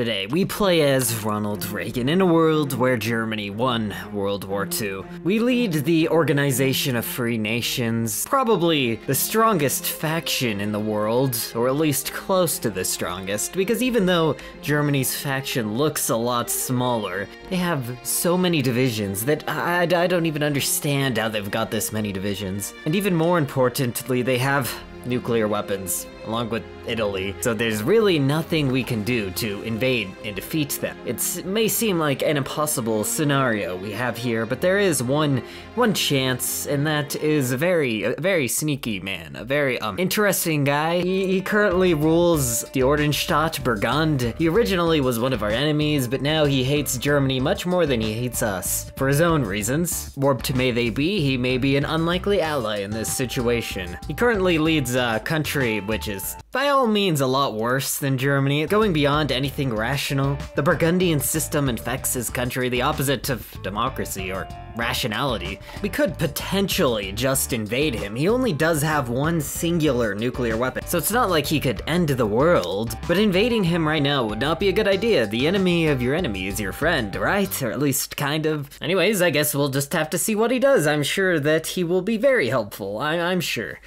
Today, we play as Ronald Reagan in a world where Germany won World War II. We lead the Organization of Free Nations, probably the strongest faction in the world, or at least close to the strongest, because even though Germany's faction looks a lot smaller, they have so many divisions that I, I don't even understand how they've got this many divisions. And even more importantly, they have nuclear weapons, along with Italy. So there's really nothing we can do to invade and defeat them. It's, it may seem like an impossible scenario we have here, but there is one one chance, and that is a very a very sneaky man, a very um interesting guy. He, he currently rules the Ordenstadt Burgund. He originally was one of our enemies, but now he hates Germany much more than he hates us. For his own reasons, warped may they be, he may be an unlikely ally in this situation. He currently leads a uh, country which is by all means a lot worse than Germany, going beyond anything rational. The Burgundian system infects his country, the opposite of democracy or rationality. We could potentially just invade him. He only does have one singular nuclear weapon, so it's not like he could end the world. But invading him right now would not be a good idea. The enemy of your enemy is your friend, right? Or at least kind of. Anyways, I guess we'll just have to see what he does. I'm sure that he will be very helpful. I I'm sure.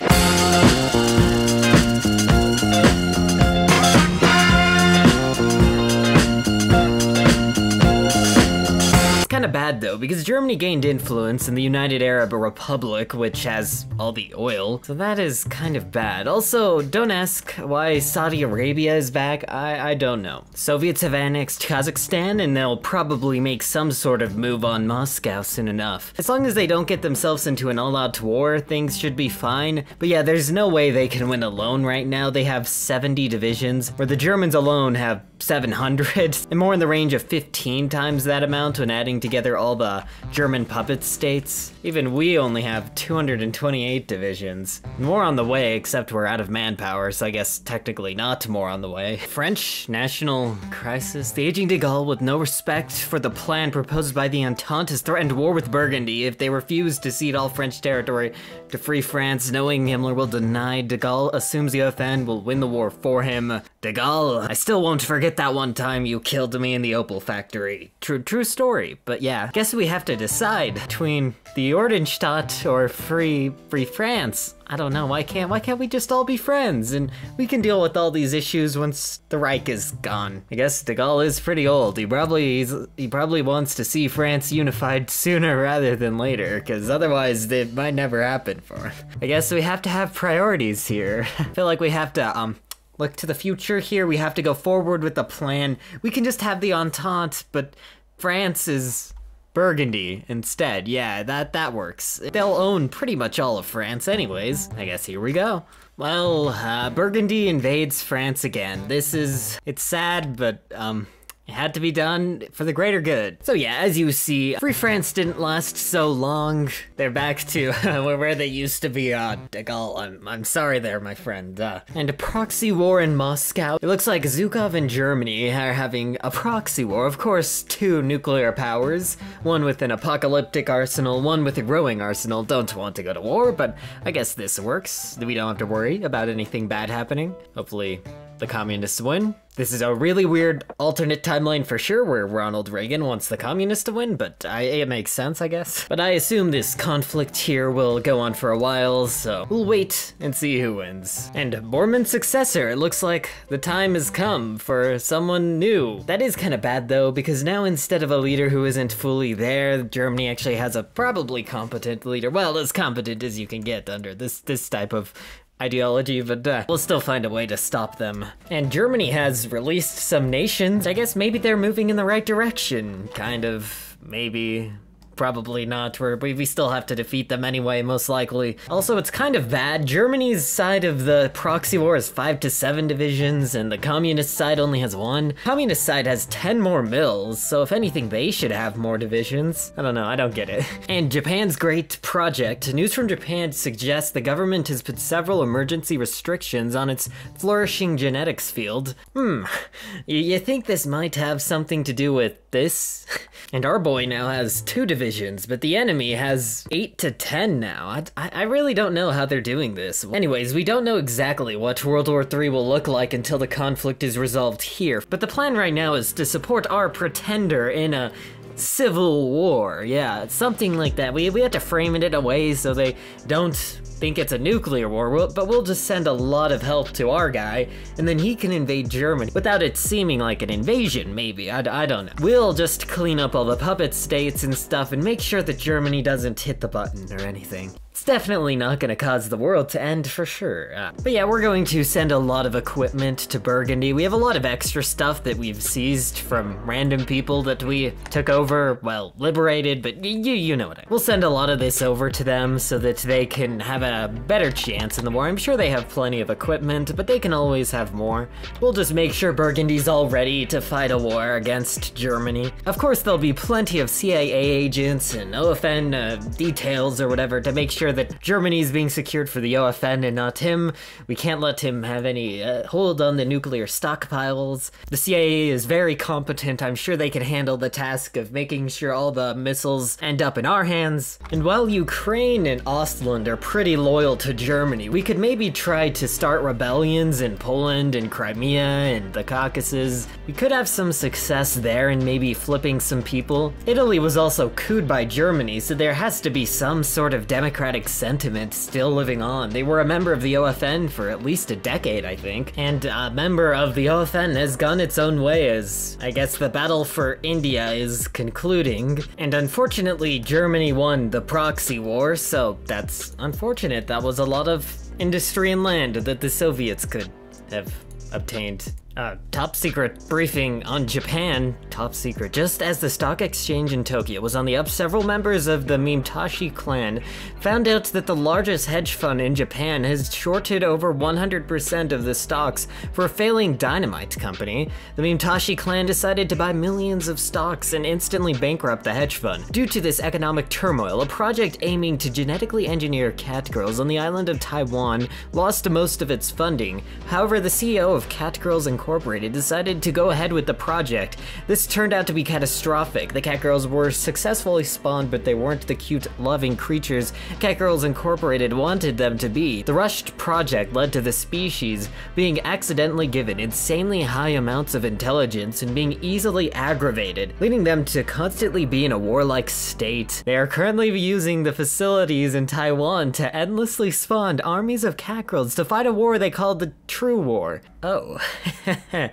Kind of bad though, because Germany gained influence in the United Arab Republic, which has all the oil, so that is kind of bad. Also, don't ask why Saudi Arabia is back, I, I don't know. Soviets have annexed Kazakhstan, and they'll probably make some sort of move on Moscow soon enough. As long as they don't get themselves into an all-out war, things should be fine. But yeah, there's no way they can win alone right now. They have 70 divisions, where the Germans alone have 700, and more in the range of 15 times that amount when adding together all the German puppet states. Even we only have 228 divisions. More on the way, except we're out of manpower, so I guess technically not more on the way. French national crisis. The aging de Gaulle, with no respect for the plan proposed by the Entente, has threatened war with Burgundy if they refuse to cede all French territory to free France, knowing Himmler will deny de Gaulle assumes the FN will win the war for him. De Gaulle, I still won't forget that one time you killed me in the Opel factory. True, true story. But yeah, guess we have to decide between the Ordenstadt or free, free France. I don't know. Why can't why can't we just all be friends and we can deal with all these issues once the Reich is gone? I guess De Gaulle is pretty old. He probably he probably wants to see France unified sooner rather than later, because otherwise it might never happen for him. I guess we have to have priorities here. I feel like we have to um look to the future here. We have to go forward with the plan. We can just have the Entente, but France is Burgundy instead. Yeah, that that works. They'll own pretty much all of France anyways. I guess here we go. Well, uh, Burgundy invades France again. This is, it's sad, but, um, it had to be done for the greater good. So yeah, as you see, Free France didn't last so long. They're back to where they used to be. Uh, De Gaulle, I'm, I'm sorry there, my friend. Uh, and a proxy war in Moscow. It looks like Zhukov and Germany are having a proxy war. Of course, two nuclear powers. One with an apocalyptic arsenal, one with a growing arsenal. Don't want to go to war, but I guess this works. We don't have to worry about anything bad happening. Hopefully, the communists win. This is a really weird alternate timeline for sure where Ronald Reagan wants the communists to win, but I, it makes sense, I guess. But I assume this conflict here will go on for a while, so we'll wait and see who wins. And Bormann's successor, it looks like the time has come for someone new. That is kind of bad though, because now instead of a leader who isn't fully there, Germany actually has a probably competent leader. Well, as competent as you can get under this, this type of ideology, but uh, we'll still find a way to stop them. And Germany has released some nations. I guess maybe they're moving in the right direction. Kind of, maybe. Probably not, We're, we we still have to defeat them anyway, most likely. Also, it's kind of bad. Germany's side of the proxy war is 5 to 7 divisions, and the communist side only has one. Communist side has 10 more mills, so if anything, they should have more divisions. I don't know, I don't get it. And Japan's great project. News from Japan suggests the government has put several emergency restrictions on its flourishing genetics field. Hmm, you, you think this might have something to do with this? And our boy now has two divisions divisions, but the enemy has 8 to 10 now. I, I really don't know how they're doing this. Anyways, we don't know exactly what World War III will look like until the conflict is resolved here, but the plan right now is to support our pretender in a civil war. Yeah, something like that. We, we have to frame it in a way so they don't think it's a nuclear war, but we'll just send a lot of help to our guy, and then he can invade Germany without it seeming like an invasion, maybe. I, I don't know. We'll just clean up all the puppet states and stuff and make sure that Germany doesn't hit the button or anything. It's definitely not gonna cause the world to end for sure. Uh, but yeah, we're going to send a lot of equipment to Burgundy. We have a lot of extra stuff that we've seized from random people that we took over, well, liberated, but you, you know what I mean. We'll send a lot of this over to them so that they can have a better chance in the war. I'm sure they have plenty of equipment, but they can always have more. We'll just make sure Burgundy's all ready to fight a war against Germany. Of course, there'll be plenty of CIA agents and OFN uh, details or whatever to make sure sure that Germany is being secured for the OFN and not him. We can't let him have any uh, hold on the nuclear stockpiles. The CIA is very competent. I'm sure they can handle the task of making sure all the missiles end up in our hands. And while Ukraine and Ostland are pretty loyal to Germany, we could maybe try to start rebellions in Poland and Crimea and the Caucasus. We could have some success there and maybe flipping some people. Italy was also cooed by Germany, so there has to be some sort of democratic sentiment still living on. They were a member of the OFN for at least a decade, I think, and a member of the OFN has gone its own way as I guess the battle for India is concluding. And unfortunately, Germany won the proxy war, so that's unfortunate. That was a lot of industry and land that the Soviets could have obtained. Uh, top secret briefing on Japan. Top secret. Just as the stock exchange in Tokyo was on the up, several members of the Mimtashi clan found out that the largest hedge fund in Japan has shorted over 100% of the stocks for a failing dynamite company. The Mimtashi clan decided to buy millions of stocks and instantly bankrupt the hedge fund. Due to this economic turmoil, a project aiming to genetically engineer catgirls on the island of Taiwan lost most of its funding. However, the CEO of Catgirls and Incorporated decided to go ahead with the project. This turned out to be catastrophic. The Catgirls were successfully spawned, but they weren't the cute, loving creatures Catgirls Incorporated wanted them to be. The rushed project led to the species being accidentally given insanely high amounts of intelligence and being easily aggravated, leading them to constantly be in a warlike state. They are currently using the facilities in Taiwan to endlessly spawn armies of Catgirls to fight a war they called the True War. Oh.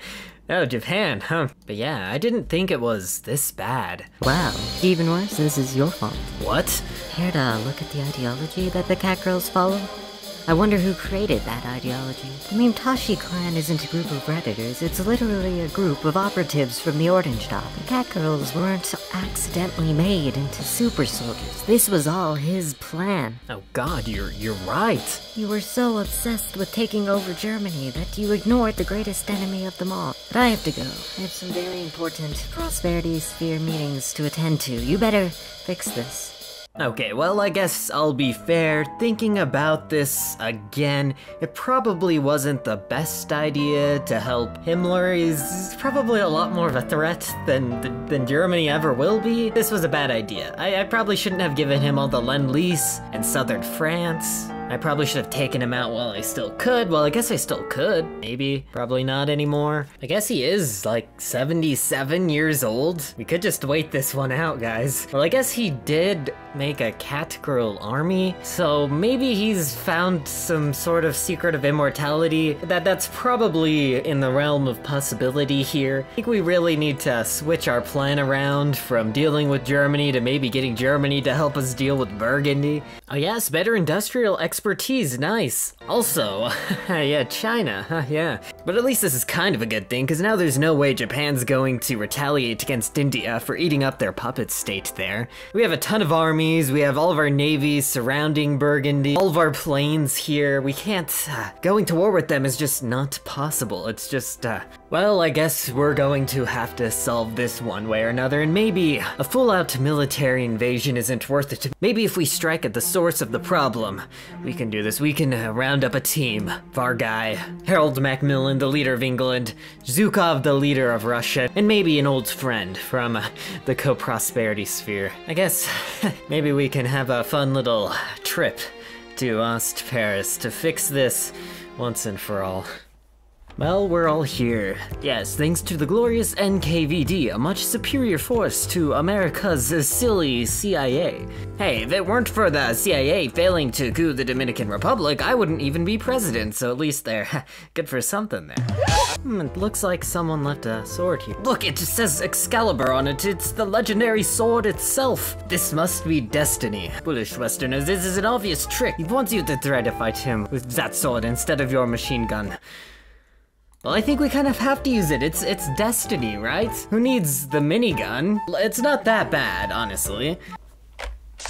oh, Japan, huh? But yeah, I didn't think it was this bad. Wow, even worse, this is your fault. What? Here to look at the ideology that the cat girls follow? I wonder who created that ideology. The Mimtashi clan isn't a group of redditors, it's literally a group of operatives from the Orange Dot. The cat girls weren't accidentally made into super soldiers. This was all his plan. Oh god, you're you're right. You were so obsessed with taking over Germany that you ignored the greatest enemy of them all. But I have to go. I have some very important Prosperity Sphere meetings to attend to. You better fix this. Okay, well, I guess I'll be fair. Thinking about this again, it probably wasn't the best idea to help Himmler. He's probably a lot more of a threat than than Germany ever will be. This was a bad idea. I, I probably shouldn't have given him all the Lend-Lease and southern France. I probably should have taken him out while I still could. Well, I guess I still could. Maybe. Probably not anymore. I guess he is like 77 years old. We could just wait this one out, guys. Well, I guess he did make a cat girl army. So maybe he's found some sort of secret of immortality. That That's probably in the realm of possibility here. I think we really need to switch our plan around from dealing with Germany to maybe getting Germany to help us deal with Burgundy. Oh yes, better industrial expertise, nice. Also, yeah, China, yeah. But at least this is kind of a good thing, because now there's no way Japan's going to retaliate against India for eating up their puppet state there. We have a ton of armies, we have all of our navies surrounding Burgundy, all of our planes here. We can't, uh, going to war with them is just not possible. It's just, uh, well, I guess we're going to have to solve this one way or another, and maybe a full-out military invasion isn't worth it. Maybe if we strike at the source of the problem, we can do this. We can uh, round up a team. Guy, Harold Macmillan, the leader of England, Zhukov, the leader of Russia, and maybe an old friend from uh, the co-prosperity sphere. I guess maybe we can have a fun little trip to Ost Paris to fix this once and for all. Well, we're all here. Yes, thanks to the glorious NKVD, a much superior force to America's silly CIA. Hey, if it weren't for the CIA failing to coup the Dominican Republic, I wouldn't even be president, so at least they're good for something there. Hmm, it looks like someone left a sword here. Look, it just says Excalibur on it. It's the legendary sword itself. This must be destiny. Foolish Westerners, this is an obvious trick. He wants you to try to fight him with that sword instead of your machine gun. Well, I think we kind of have to use it. It's it's destiny, right? Who needs the minigun? It's not that bad, honestly. Oh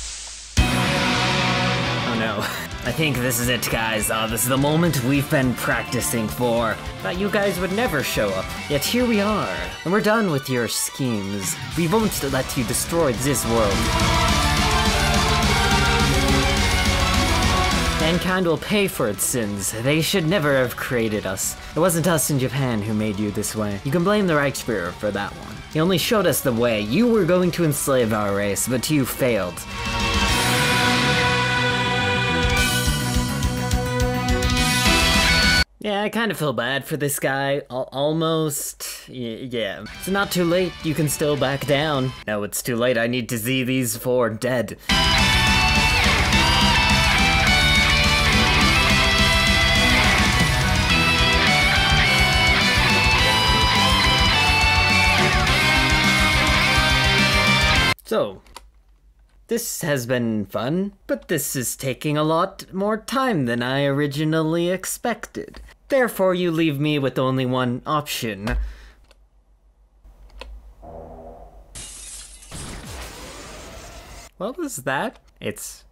no. I think this is it, guys. Uh, this is the moment we've been practicing for. Thought you guys would never show up. Yet here we are. And we're done with your schemes. We won't let you destroy this world. Mankind will pay for its sins. They should never have created us. It wasn't us in Japan who made you this way. You can blame the Reichsfuhrer for that one. He only showed us the way. You were going to enslave our race, but you failed. Yeah, I kind of feel bad for this guy. Al almost. Y yeah. It's not too late. You can still back down. No, it's too late. I need to see these four dead. So, this has been fun, but this is taking a lot more time than I originally expected. Therefore, you leave me with only one option. What was that? It's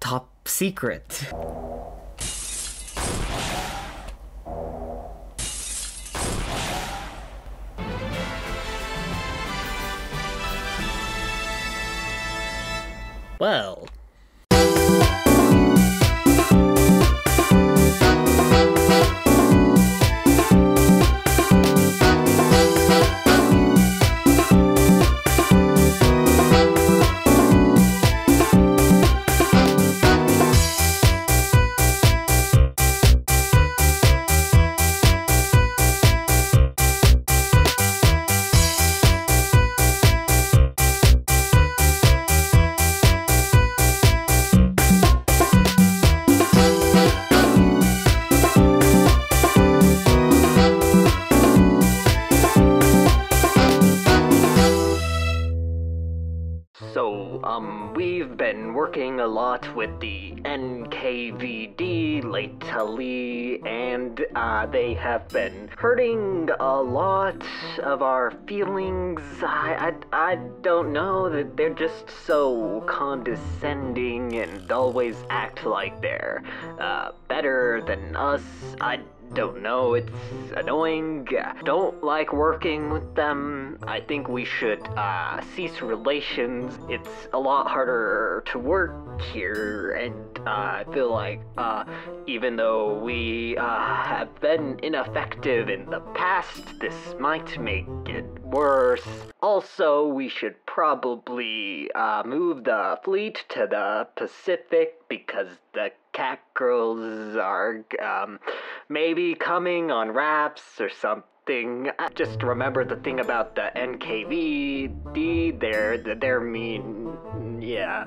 top secret. Well. With the NKVD lately, and, uh, they have been hurting a lot of our feelings. I, I, I don't know that they're just so condescending and always act like they're, uh, better than us. I don't know, it's annoying. Don't like working with them. I think we should uh, cease relations. It's a lot harder to work here, and uh, I feel like uh, even though we uh, have been ineffective in the past, this might make it worse. Also, we should probably uh, move the fleet to the Pacific because the cat girls are um, maybe coming on wraps or something. Just remember the thing about the NKVD. They're they're mean. Yeah.